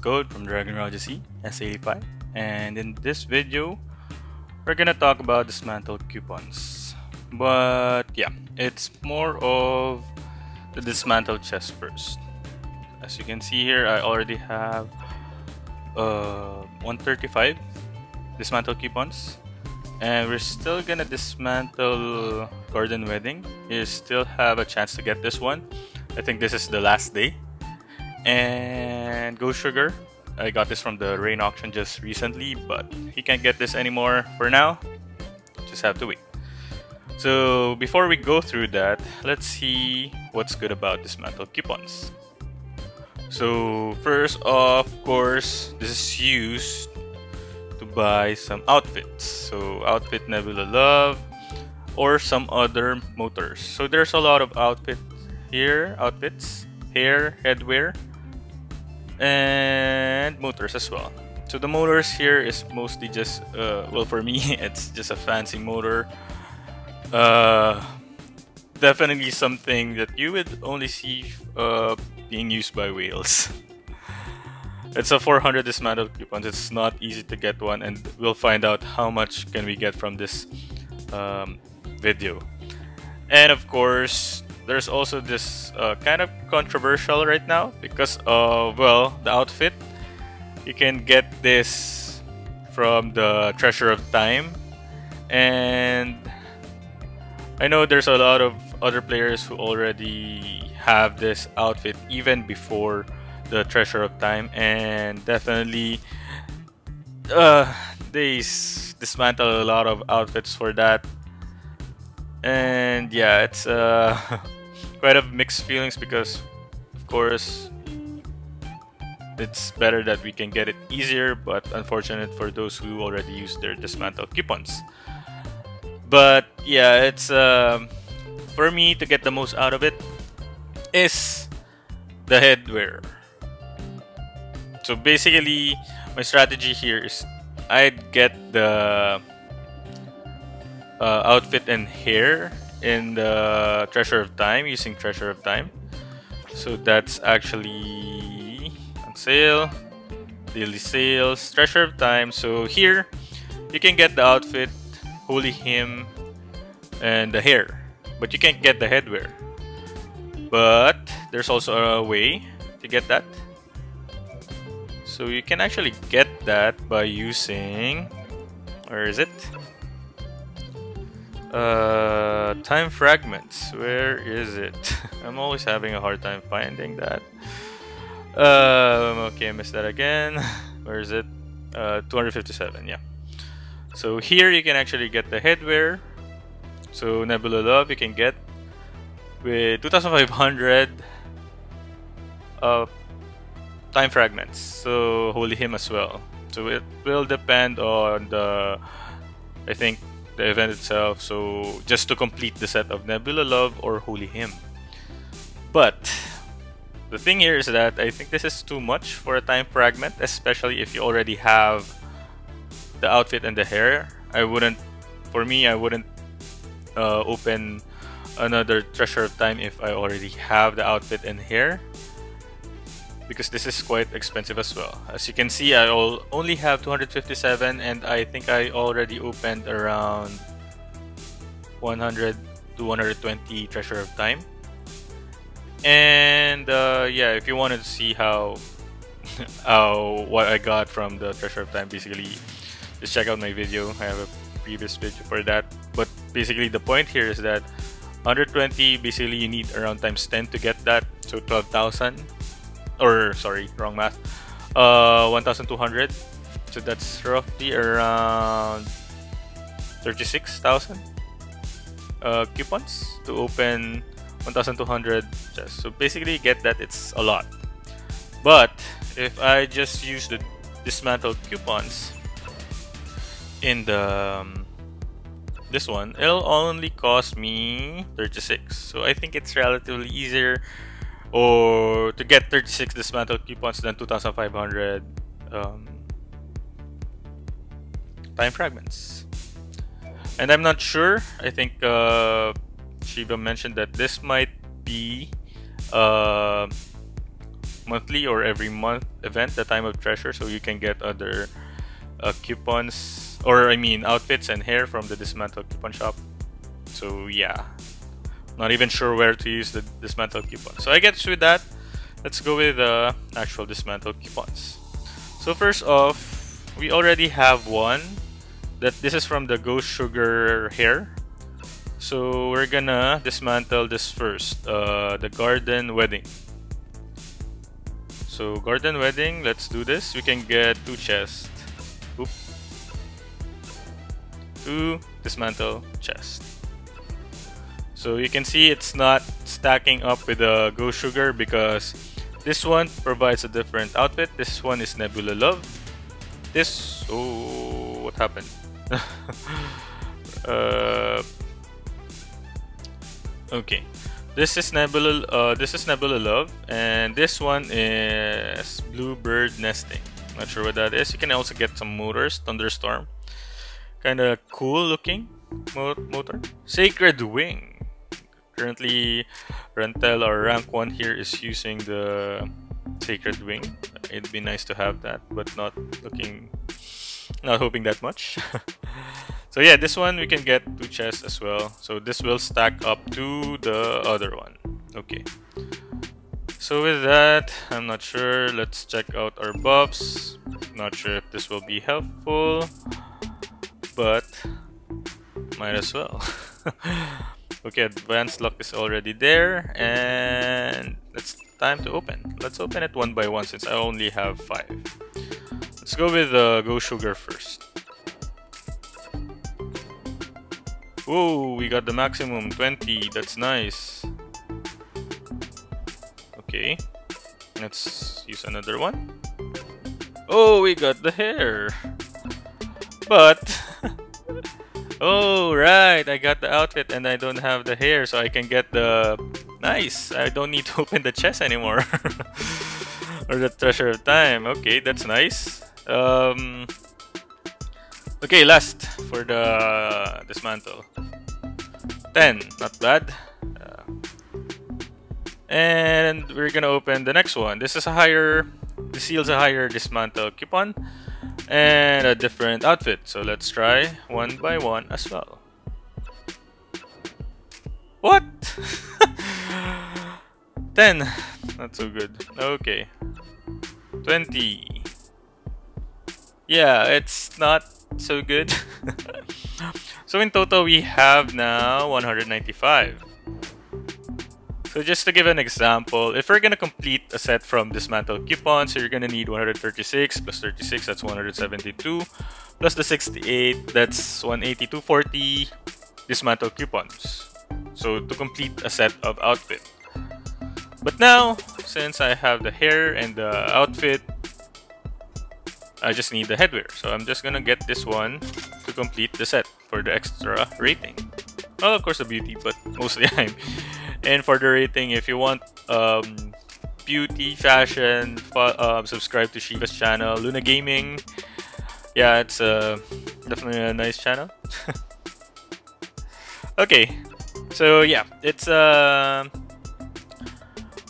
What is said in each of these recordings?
Code from Dragon Raja SEA, S85, and in this video, we're gonna talk about dismantled coupons. But yeah, it's more of the dismantled chest first. As you can see here, I already have uh, 135 dismantled coupons, and we're still gonna dismantle Garden Wedding. You still have a chance to get this one. I think this is the last day. And Ghost Sugar, I got this from the Rain auction just recently, but you can't get this anymore for now. Just have to wait. So before we go through that, let's see what's good about dismantled coupons. So first of course, this is used to buy some outfits. So outfit Nebula Love or some other motors. So there's a lot of outfit here, outfits, hair, headwear, and motors as well. So the motors here is mostly just, uh, well for me, it's just a fancy motor. Uh, definitely something that you would only see uh, being used by whales. it's a 400 dismantled coupons. It's not easy to get one, and we'll find out how much can we get from this um, video. And of course, there's also this uh, kind of controversial right now because of well the outfit. You can get this from the Treasure of Time, and I know there's a lot of other players who already have this outfit even before the Treasure of Time, and definitely uh, they dismantle a lot of outfits for that. And yeah, it's uh, quite a mixed feelings because, of course, it's better that we can get it easier, but unfortunate for those who already use their dismantle coupons. But yeah, it's um, for me to get the most out of it is the headwear. So basically, my strategy here is I'd get the uh, outfit and hair in the Treasure of Time using Treasure of Time. So that's actually on sale, daily sales, Treasure of Time. So here you can get the outfit, Holy Hymn, and the hair, but you can't get the headwear. But there's also a way to get that. So you can actually get that by using, where is it? Uh, time fragments. Where is it? I'm always having a hard time finding that. Um, okay, I missed that again. Where is it? Uh, 257. Yeah. So here you can actually get the headwear. So Nebula Love you can get with 2,500 uh, time fragments. So Holy Hymn as well. So it will depend on the, I think the event itself. So just to complete the set of Nebula Love or Holy Hymn. But the thing here is that I think this is too much for a time fragment, especially if you already have the outfit and the hair. I wouldn't, for me, I wouldn't uh, open another Treasure of Time if I already have the outfit and hair because this is quite expensive as well. As you can see, I all only have 257 and I think I already opened around 100 to 120 Treasure of Time. And uh, yeah, if you wanted to see how, how what I got from the Treasure of Time, basically, just check out my video. I have a previous video for that. But basically, the point here is that 120, basically, you need around times 10 to get that, so 12,000 or sorry, wrong math. Uh, 1,200. So that's roughly around 36,000 uh, coupons to open 1,200 chests. So basically, get that it's a lot. But if I just use the dismantled coupons in the um, this one, it'll only cost me 36. So I think it's relatively easier or to get 36 dismantled coupons than 2500 um, time fragments. And I'm not sure. I think uh, Shiva mentioned that this might be uh, monthly or every month event, the Time of Treasure, so you can get other uh, coupons or I mean outfits and hair from the Dismantle coupon shop. So yeah, not even sure where to use the Dismantle coupon. So I guess with that, let's go with the actual Dismantle coupons. So first off, we already have one that this is from the Ghost Sugar hair. So we're gonna dismantle this first, uh, the Garden Wedding. So Garden Wedding, let's do this. We can get two chests. Oop. Two dismantle chest. So you can see it's not stacking up with the Ghost Sugar because this one provides a different outfit. This one is Nebula Love. This... Oh, what happened? uh, okay. This is Nebula. Uh, this is Nebula Love, and this one is Bluebird Nesting. Not sure what that is. You can also get some motors, Thunderstorm. Kind of cool looking motor. Sacred Wing. Currently, Rantel or rank one here is using the Sacred Wing. It'd be nice to have that, but not looking, not hoping that much. So yeah, this one we can get two chests as well. So this will stack up to the other one. Okay. So with that, I'm not sure. Let's check out our buffs. Not sure if this will be helpful, but might as well. okay, advanced luck is already there, and it's time to open. Let's open it one by one since I only have five. Let's go with uh, Ghost Sugar first. Whoa, we got the maximum 20. That's nice. Okay. Let's use another one. Oh, we got the hair. But... oh, right. I got the outfit and I don't have the hair, so I can get the... Nice. I don't need to open the chest anymore. or the treasure of time. Okay, that's nice. Um... Okay, last for the dismantle. 10, not bad. Uh, and we're gonna open the next one. This is a higher, this seals a higher dismantle coupon and a different outfit. So let's try one by one as well. What? 10. Not so good. Okay. 20. Yeah, it's not so good. so in total, we have now 195. So just to give an example, if we're going to complete a set from dismantle coupons, so you're going to need 136 plus 36, that's 172, plus the 68, that's 182, 40 dismantle coupons. So to complete a set of outfit. But now, since I have the hair and the outfit, I just need the headwear. So I'm just gonna get this one to complete the set for the extra rating. Well, of course the beauty, but mostly I'm. And for the rating, if you want um, beauty, fashion, uh, subscribe to Shiva's channel, Luna Gaming. Yeah, it's uh, definitely a nice channel. okay, so yeah, it's uh,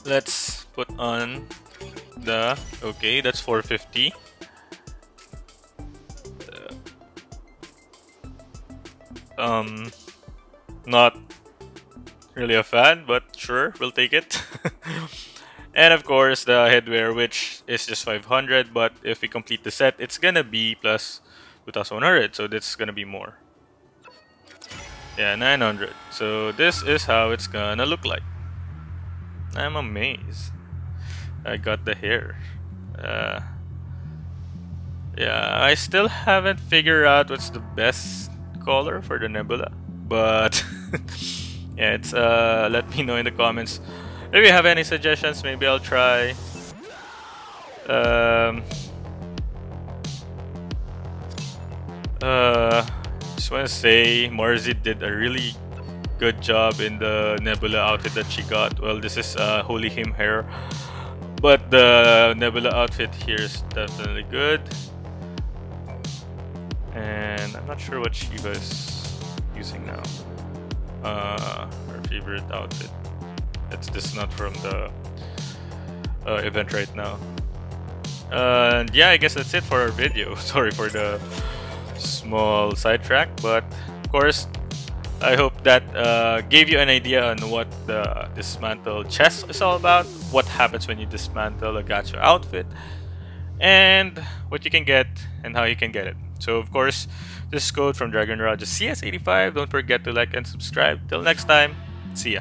let's put on the okay, that's 450. Um, not really a fan, but sure, we'll take it. and of course, the headwear, which is just 500, but if we complete the set, it's gonna be plus 2100, so this is gonna be more. Yeah, 900. So this is how it's gonna look like. I'm amazed. I got the hair. Uh, yeah, I still haven't figured out what's the best color for the nebula but yeah it's uh let me know in the comments. If you have any suggestions maybe I'll try. Um uh just want to say Marzi did a really good job in the nebula outfit that she got. Well this is uh holy Hymn hair but the nebula outfit here is definitely good. And I'm not sure what Shiva's using now. Uh, her favorite outfit. It's this not from the uh, event right now. And yeah, I guess that's it for our video. Sorry for the small sidetrack, but of course, I hope that uh, gave you an idea on what the dismantle chest is all about, what happens when you dismantle a gacha outfit, and what you can get and how you can get it. So of course, this is code from Dragon is CS85. Don't forget to like and subscribe. Till next time, see ya.